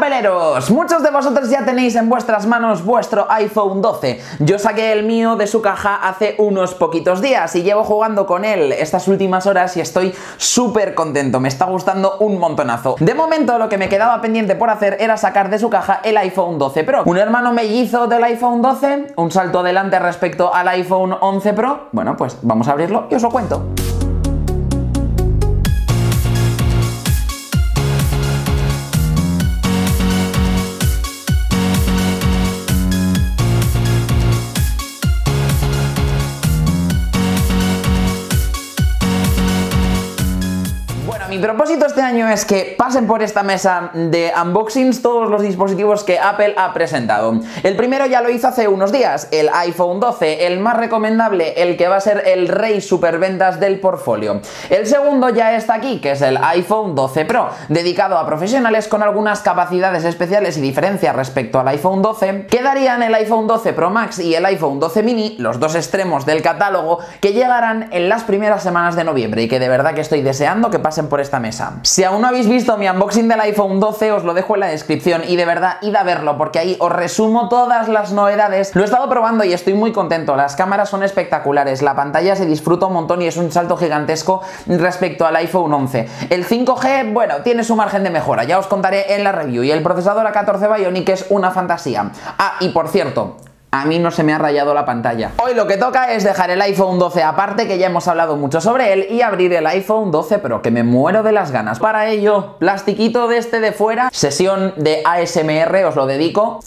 Apeleros, muchos de vosotros ya tenéis en vuestras manos vuestro iPhone 12. Yo saqué el mío de su caja hace unos poquitos días y llevo jugando con él estas últimas horas y estoy súper contento, me está gustando un montonazo. De momento lo que me quedaba pendiente por hacer era sacar de su caja el iPhone 12 Pro. Un hermano mellizo del iPhone 12, un salto adelante respecto al iPhone 11 Pro. Bueno, pues vamos a abrirlo y os lo cuento. Propósito este año es que pasen por esta mesa de unboxings todos los dispositivos que Apple ha presentado. El primero ya lo hizo hace unos días, el iPhone 12, el más recomendable, el que va a ser el rey superventas del portfolio. El segundo ya está aquí, que es el iPhone 12 Pro, dedicado a profesionales con algunas capacidades especiales y diferencias respecto al iPhone 12, quedarían el iPhone 12 Pro Max y el iPhone 12 mini, los dos extremos del catálogo, que llegarán en las primeras semanas de noviembre y que de verdad que estoy deseando que pasen por esta mesa. Si aún no habéis visto mi unboxing del iPhone 12, os lo dejo en la descripción y de verdad id a verlo porque ahí os resumo todas las novedades. Lo he estado probando y estoy muy contento. Las cámaras son espectaculares, la pantalla se disfruta un montón y es un salto gigantesco respecto al iPhone 11. El 5G, bueno, tiene su margen de mejora, ya os contaré en la review. Y el procesador A14 Bionic es una fantasía. Ah, y por cierto, a mí no se me ha rayado la pantalla. Hoy lo que toca es dejar el iPhone 12 aparte, que ya hemos hablado mucho sobre él, y abrir el iPhone 12 Pro, que me muero de las ganas. Para ello, plastiquito de este de fuera, sesión de ASMR, os lo dedico.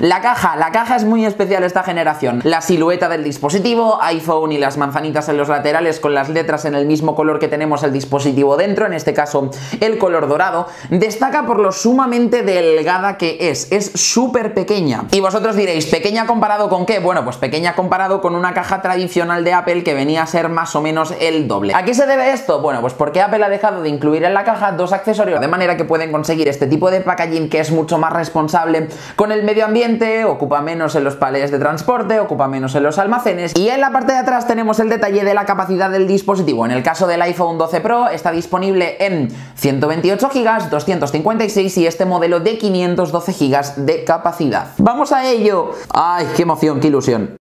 La caja, la caja es muy especial esta generación. La silueta del dispositivo, iPhone y las manzanitas en los laterales con las letras en el mismo color que tenemos el dispositivo dentro, en este caso el color dorado, destaca por lo sumamente delgada que es. Es súper pequeña. Y vosotros diréis, ¿pequeña comparado con qué? Bueno, pues pequeña comparado con una caja tradicional de Apple que venía a ser más o menos el doble. ¿A qué se debe esto? Bueno, pues porque Apple ha dejado de incluir en la caja dos accesorios, de manera que pueden conseguir este tipo de packaging que es mucho más responsable con el medio ambiente ocupa menos en los palés de transporte, ocupa menos en los almacenes y en la parte de atrás tenemos el detalle de la capacidad del dispositivo. En el caso del iPhone 12 Pro está disponible en 128 GB, 256 y este modelo de 512 GB de capacidad. ¡Vamos a ello! ¡Ay, qué emoción, qué ilusión!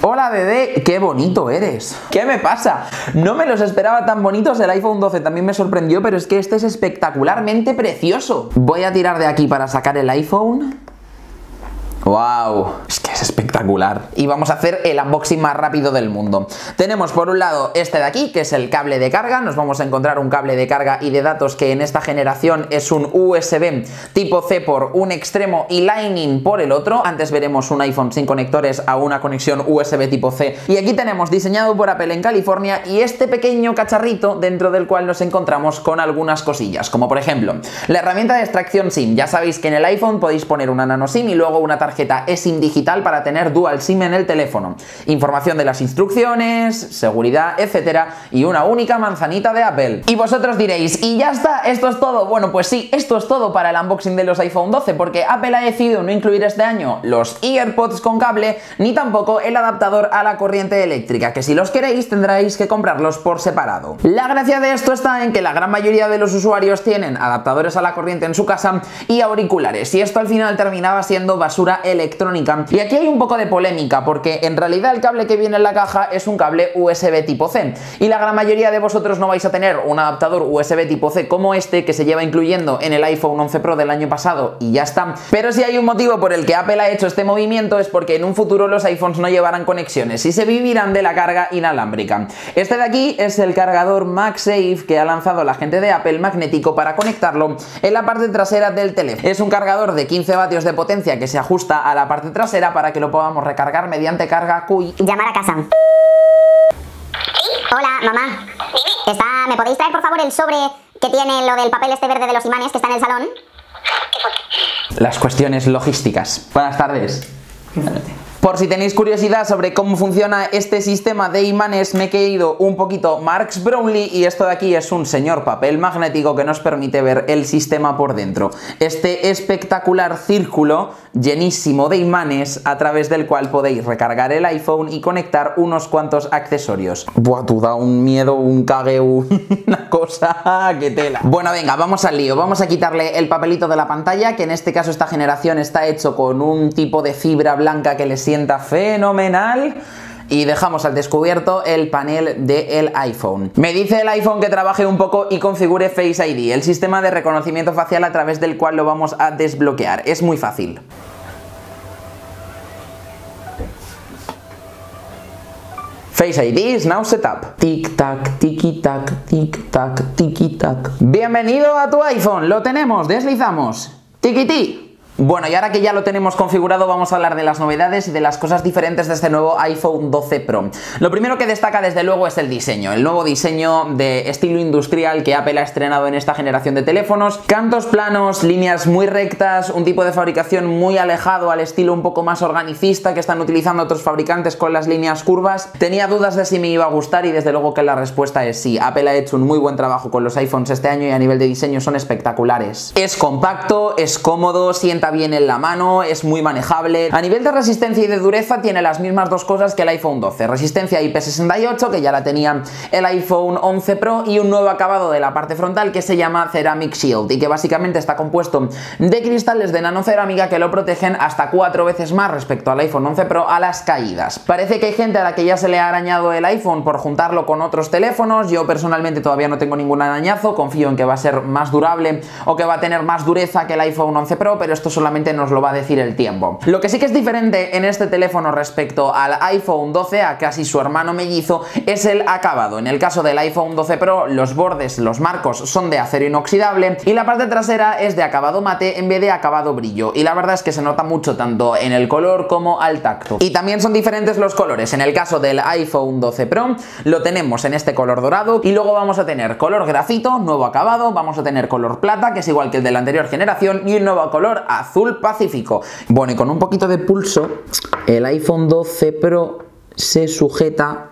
Hola bebé, qué bonito eres. ¿Qué me pasa? No me los esperaba tan bonitos, el iPhone 12 también me sorprendió, pero es que este es espectacularmente precioso. Voy a tirar de aquí para sacar el iPhone. ¡Wow! Es que es espectacular. Y vamos a hacer el unboxing más rápido del mundo. Tenemos por un lado este de aquí, que es el cable de carga. Nos vamos a encontrar un cable de carga y de datos que en esta generación es un USB tipo C por un extremo y Lightning por el otro. Antes veremos un iPhone sin conectores a una conexión USB tipo C. Y aquí tenemos diseñado por Apple en California y este pequeño cacharrito dentro del cual nos encontramos con algunas cosillas, como por ejemplo la herramienta de extracción SIM. Ya sabéis que en el iPhone podéis poner una nano SIM y luego una tarjeta tarjeta eSIM digital para tener dual SIM en el teléfono, información de las instrucciones, seguridad, etcétera, y una única manzanita de Apple. Y vosotros diréis, ¿y ya está? ¿Esto es todo? Bueno, pues sí, esto es todo para el unboxing de los iPhone 12, porque Apple ha decidido no incluir este año los EarPods con cable, ni tampoco el adaptador a la corriente eléctrica, que si los queréis tendréis que comprarlos por separado. La gracia de esto está en que la gran mayoría de los usuarios tienen adaptadores a la corriente en su casa y auriculares, y esto al final terminaba siendo basura electrónica. Y aquí hay un poco de polémica, porque en realidad el cable que viene en la caja es un cable USB tipo C, y la gran mayoría de vosotros no vais a tener un adaptador USB tipo C como este, que se lleva incluyendo en el iPhone 11 Pro del año pasado, y ya está. Pero si hay un motivo por el que Apple ha hecho este movimiento es porque en un futuro los iPhones no llevarán conexiones y se vivirán de la carga inalámbrica. Este de aquí es el cargador MagSafe que ha lanzado la gente de Apple magnético para conectarlo en la parte trasera del teléfono. Es un cargador de 15 vatios de potencia que se ajusta a la parte trasera para que lo podamos recargar mediante carga QI. Llamar a casa. Hola, mamá. Está, ¿Me podéis traer por favor el sobre que tiene lo del papel este verde de los imanes que está en el salón? Las cuestiones logísticas. Buenas tardes. Por si tenéis curiosidad sobre cómo funciona este sistema de imanes, me he querido un poquito Marx Brownlee y esto de aquí es un señor papel magnético que nos permite ver el sistema por dentro. Este espectacular círculo llenísimo de imanes a través del cual podéis recargar el iPhone y conectar unos cuantos accesorios. Buah, tú da un miedo, un cague, una cosa que tela. Bueno, venga, vamos al lío. Vamos a quitarle el papelito de la pantalla, que en este caso esta generación está hecho con un tipo de fibra blanca que le sienta fenomenal y dejamos al descubierto el panel del iPhone. Me dice el iPhone que trabaje un poco y configure Face ID, el sistema de reconocimiento facial a través del cual lo vamos a desbloquear. Es muy fácil. Face ID is now set up. Tic tac, tiki tac, tic tac, tiki tac. Bienvenido a tu iPhone, lo tenemos, deslizamos. Tiki ti. Bueno, y ahora que ya lo tenemos configurado, vamos a hablar de las novedades y de las cosas diferentes de este nuevo iPhone 12 Pro. Lo primero que destaca desde luego es el diseño, el nuevo diseño de estilo industrial que Apple ha estrenado en esta generación de teléfonos. Cantos planos, líneas muy rectas, un tipo de fabricación muy alejado al estilo un poco más organicista que están utilizando otros fabricantes con las líneas curvas. Tenía dudas de si me iba a gustar y desde luego que la respuesta es sí. Apple ha hecho un muy buen trabajo con los iPhones este año y a nivel de diseño son espectaculares. Es compacto, es cómodo, sienta bien en la mano, es muy manejable. A nivel de resistencia y de dureza tiene las mismas dos cosas que el iPhone 12. Resistencia IP68, que ya la tenía el iPhone 11 Pro, y un nuevo acabado de la parte frontal que se llama Ceramic Shield y que básicamente está compuesto de cristales de nanocerámica que lo protegen hasta cuatro veces más respecto al iPhone 11 Pro a las caídas. Parece que hay gente a la que ya se le ha arañado el iPhone por juntarlo con otros teléfonos. Yo personalmente todavía no tengo ningún arañazo, confío en que va a ser más durable o que va a tener más dureza que el iPhone 11 Pro, pero esto solamente nos lo va a decir el tiempo. Lo que sí que es diferente en este teléfono respecto al iPhone 12, a casi su hermano mellizo, es el acabado. En el caso del iPhone 12 Pro, los bordes, los marcos son de acero inoxidable y la parte trasera es de acabado mate en vez de acabado brillo. Y la verdad es que se nota mucho tanto en el color como al tacto. Y también son diferentes los colores. En el caso del iPhone 12 Pro, lo tenemos en este color dorado y luego vamos a tener color grafito, nuevo acabado, vamos a tener color plata, que es igual que el de la anterior generación, y un nuevo color azul pacífico. Bueno, y con un poquito de pulso, el iPhone 12 Pro se sujeta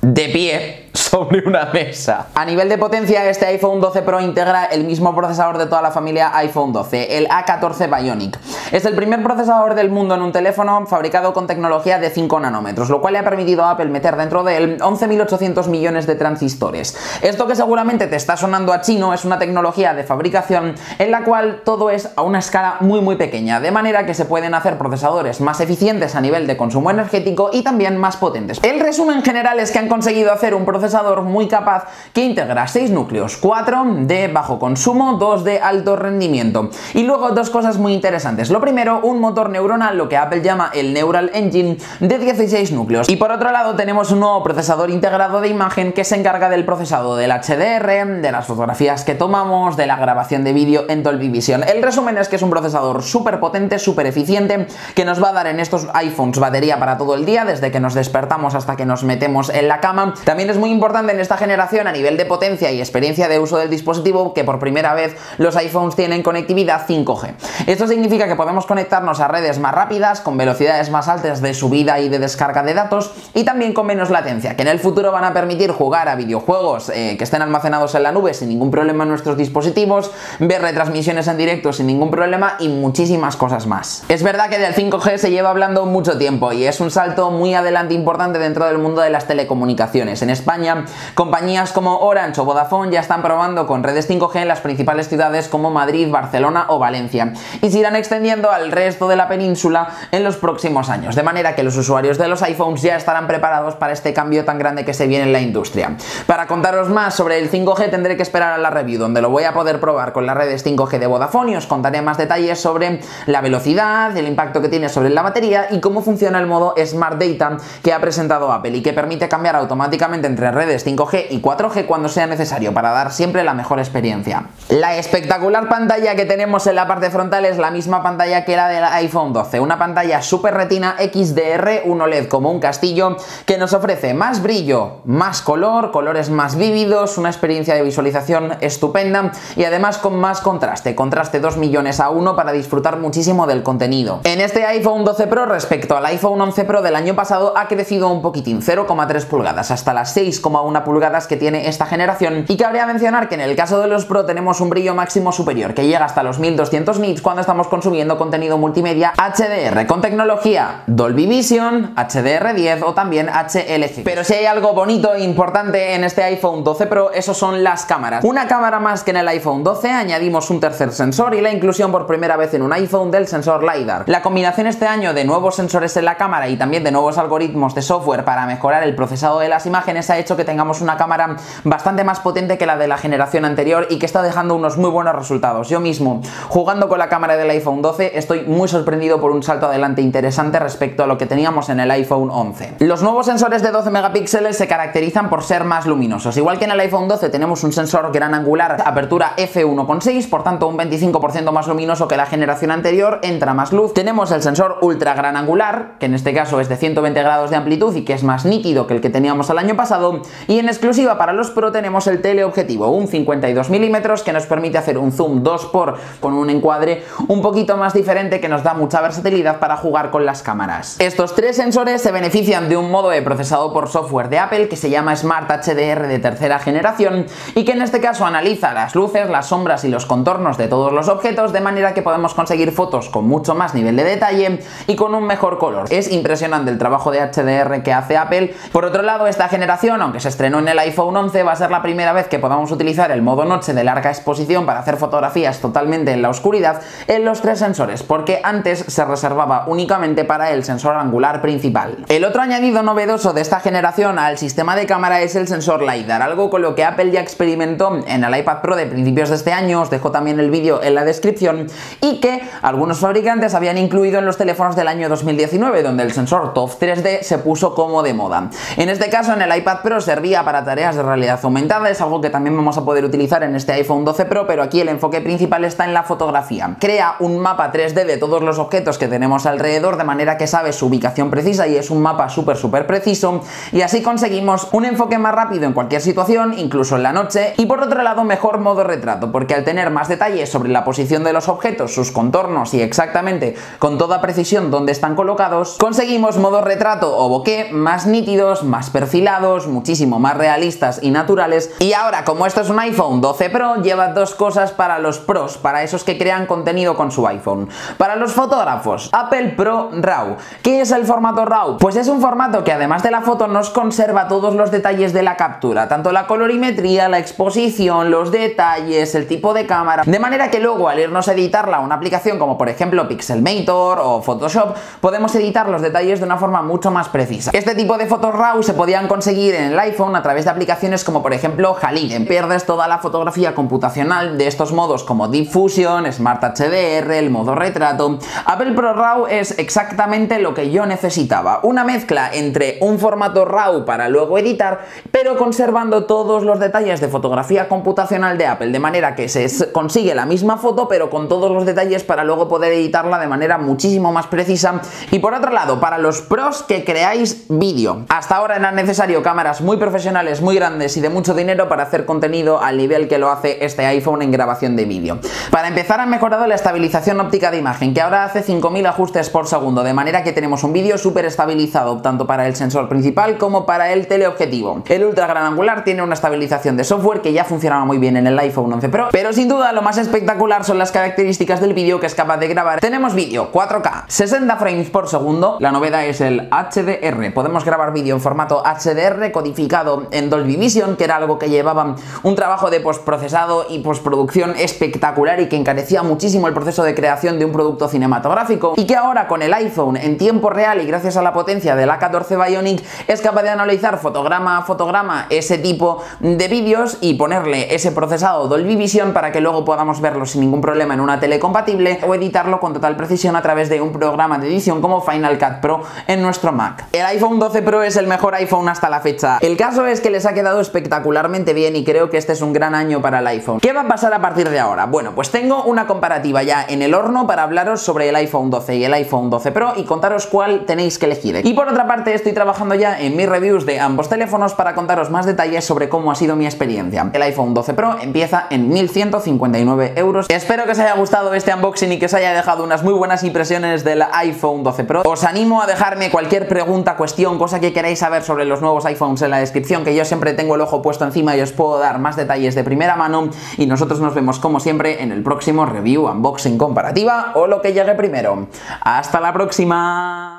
de pie sobre una mesa. A nivel de potencia, este iPhone 12 Pro integra el mismo procesador de toda la familia iPhone 12, el A14 Bionic. Es el primer procesador del mundo en un teléfono fabricado con tecnología de 5 nanómetros, lo cual le ha permitido a Apple meter dentro de él 11.800 millones de transistores. Esto que seguramente te está sonando a chino es una tecnología de fabricación en la cual todo es a una escala muy muy pequeña, de manera que se pueden hacer procesadores más eficientes a nivel de consumo energético y también más potentes. El resumen general es que han conseguido hacer un procesador muy capaz que integra 6 núcleos, 4 de bajo consumo, 2 de alto rendimiento. Y luego dos cosas muy interesantes. Lo primero, un motor neuronal, lo que Apple llama el Neural Engine, de 16 núcleos. Y por otro lado tenemos un nuevo procesador integrado de imagen que se encarga del procesado del HDR, de las fotografías que tomamos, de la grabación de vídeo en Dolby Vision. El resumen es que es un procesador súper potente, súper eficiente, que nos va a dar en estos iPhones batería para todo el día, desde que nos despertamos hasta que nos metemos en la cama. También es muy importante en esta generación a nivel de potencia y experiencia de uso del dispositivo que por primera vez los iPhones tienen conectividad 5G. Esto significa que podemos conectarnos a redes más rápidas, con velocidades más altas de subida y de descarga de datos y también con menos latencia, que en el futuro van a permitir jugar a videojuegos eh, que estén almacenados en la nube sin ningún problema en nuestros dispositivos, ver retransmisiones en directo sin ningún problema y muchísimas cosas más. Es verdad que del 5G se lleva hablando mucho tiempo y es un salto muy adelante importante dentro del mundo de las telecomunicaciones. En España compañías como Orange o Vodafone ya están probando con redes 5G en las principales ciudades como Madrid, Barcelona o Valencia y se irán extendiendo al resto de la península en los próximos años, de manera que los usuarios de los iPhones ya estarán preparados para este cambio tan grande que se viene en la industria. Para contaros más sobre el 5G tendré que esperar a la review donde lo voy a poder probar con las redes 5G de Vodafone y os contaré más detalles sobre la velocidad, el impacto que tiene sobre la batería y cómo funciona el modo Smart Data que ha presentado Apple y que permite cambiar automáticamente entre redes redes 5G y 4G cuando sea necesario para dar siempre la mejor experiencia. La espectacular pantalla que tenemos en la parte frontal es la misma pantalla que la del iPhone 12, una pantalla Super Retina XDR, un OLED como un castillo que nos ofrece más brillo, más color, colores más vívidos, una experiencia de visualización estupenda y además con más contraste, contraste 2 millones a 1 para disfrutar muchísimo del contenido. En este iPhone 12 Pro respecto al iPhone 11 Pro del año pasado ha crecido un poquitín, 0,3 pulgadas, hasta las 6,1 pulgadas que tiene esta generación y cabría mencionar que en el caso de los Pro tenemos un brillo máximo superior que llega hasta los 1200 nits cuando estamos consumiendo contenido multimedia HDR con tecnología Dolby Vision, HDR10 o también HLG. Pero si hay algo bonito e importante en este iPhone 12 Pro, esos son las cámaras. Una cámara más que en el iPhone 12, añadimos un tercer sensor y la inclusión por primera vez en un iPhone del sensor LiDAR. La combinación este año de nuevos sensores en la cámara y también de nuevos algoritmos de software para mejorar el procesado de las imágenes ha hecho que tengamos una cámara bastante más potente que la de la generación anterior y que está dejando unos muy buenos resultados. Yo mismo, jugando con la cámara del iPhone 12, estoy muy sorprendido por un salto adelante interesante respecto a lo que teníamos en el iPhone 11. Los nuevos sensores de 12 megapíxeles se caracterizan por ser más luminosos. Igual que en el iPhone 12 tenemos un sensor gran angular, apertura f1.6, por tanto un 25% más luminoso que la generación anterior, entra más luz. Tenemos el sensor ultra gran angular, que en este caso es de 120 grados de amplitud y que es más nítido que el que teníamos el año pasado. Y en exclusiva para los Pro tenemos el teleobjetivo, un 52 milímetros que nos permite hacer un zoom 2x con un encuadre un poquito más diferente que nos da mucha versatilidad para jugar con las cámaras. Estos tres sensores se benefician de un modo de procesado por software de Apple que se llama Smart HDR de tercera generación y que en este caso analiza las luces, las sombras y los contornos de todos los objetos de manera que podemos conseguir fotos con mucho más nivel de detalle y con un mejor color. Es impresionante el trabajo de HDR que hace Apple. Por otro lado, esta generación, aunque se estrenó en el iPhone 11, va a ser la primera vez que podamos utilizar el modo noche de larga exposición para hacer fotografías totalmente en la oscuridad en los tres sensores, porque antes se reservaba únicamente para el sensor angular principal. El otro añadido novedoso de esta generación al sistema de cámara es el sensor LiDAR, algo con lo que Apple ya experimentó en el iPad Pro de principios de este año, os dejo también el vídeo en la descripción, y que algunos fabricantes habían incluido en los teléfonos del año 2019, donde el sensor TOF 3D se puso como de moda. En este caso, en el iPad Pro servía para tareas de realidad aumentada, es algo que también vamos a poder utilizar en este iPhone 12 Pro, pero aquí el enfoque principal está en la fotografía. Crea un mapa 3D de todos los objetos que tenemos alrededor, de manera que sabe su ubicación precisa y es un mapa súper súper preciso, y así conseguimos un enfoque más rápido en cualquier situación, incluso en la noche, y por otro lado mejor modo retrato, porque al tener más detalles sobre la posición de los objetos, sus contornos y exactamente con toda precisión dónde están colocados, conseguimos modo retrato o bokeh más nítidos, más perfilados, muchísimo más realistas y naturales. Y ahora, como esto es un iPhone 12 Pro, lleva dos cosas para los pros, para esos que crean contenido con su iPhone. Para los fotógrafos, Apple Pro RAW. ¿Qué es el formato RAW? Pues es un formato que además de la foto nos conserva todos los detalles de la captura, tanto la colorimetría, la exposición, los detalles, el tipo de cámara, de manera que luego al irnos a editarla a una aplicación como por ejemplo Pixelmator o Photoshop, podemos editar los detalles de una forma mucho más precisa. Este tipo de fotos RAW se podían conseguir en el iPhone a través de aplicaciones como por ejemplo Halide. Pierdes toda la fotografía computacional de estos modos como Deep Fusion, Smart HDR, el modo retrato. Apple Pro RAW es exactamente lo que yo necesitaba, una mezcla entre un formato RAW para luego editar, pero conservando todos los detalles de fotografía computacional de Apple, de manera que se consigue la misma foto pero con todos los detalles para luego poder editarla de manera muchísimo más precisa. Y por otro lado, para los pros que creáis vídeo. Hasta ahora eran necesario cámaras muy profesionales, muy grandes y de mucho dinero para hacer contenido al nivel que lo hace este iPhone en grabación de vídeo. Para empezar han mejorado la estabilización óptica de imagen, que ahora hace 5000 ajustes por segundo, de manera que tenemos un vídeo súper estabilizado tanto para el sensor principal como para el teleobjetivo. El ultra gran angular tiene una estabilización de software que ya funcionaba muy bien en el iPhone 11 Pro, pero sin duda lo más espectacular son las características del vídeo que es capaz de grabar. Tenemos vídeo 4K, 60 frames por segundo, la novedad es el HDR, podemos grabar vídeo en formato HDR codificado en Dolby Vision, que era algo que llevaba un trabajo de postprocesado y postproducción espectacular y que encarecía muchísimo el proceso de creación de un producto cinematográfico y que ahora con el iPhone en tiempo real y gracias a la potencia del A14 Bionic es capaz de analizar fotograma a fotograma ese tipo de vídeos y ponerle ese procesado Dolby Vision para que luego podamos verlo sin ningún problema en una tele compatible o editarlo con total precisión a través de un programa de edición como Final Cut Pro en nuestro Mac. El iPhone 12 Pro es el mejor iPhone hasta la fecha. El caso es que les ha quedado espectacularmente bien y creo que este es un gran año para el iPhone. ¿Qué va a pasar a partir de ahora? Bueno, pues tengo una comparativa ya en el horno para hablaros sobre el iPhone 12 y el iPhone 12 Pro y contaros cuál tenéis que elegir. Y por otra parte estoy trabajando ya en mis reviews de ambos teléfonos para contaros más detalles sobre cómo ha sido mi experiencia. El iPhone 12 Pro empieza en 1159 euros. Espero que os haya gustado este unboxing y que os haya dejado unas muy buenas impresiones del iPhone 12 Pro. Os animo a dejarme cualquier pregunta, cuestión, cosa que queráis saber sobre los nuevos iPhones en la descripción, que yo siempre tengo el ojo puesto encima y os puedo dar más detalles de primera mano. Y nosotros nos vemos como siempre en el próximo review, unboxing comparativa o lo que llegue primero. ¡Hasta la próxima!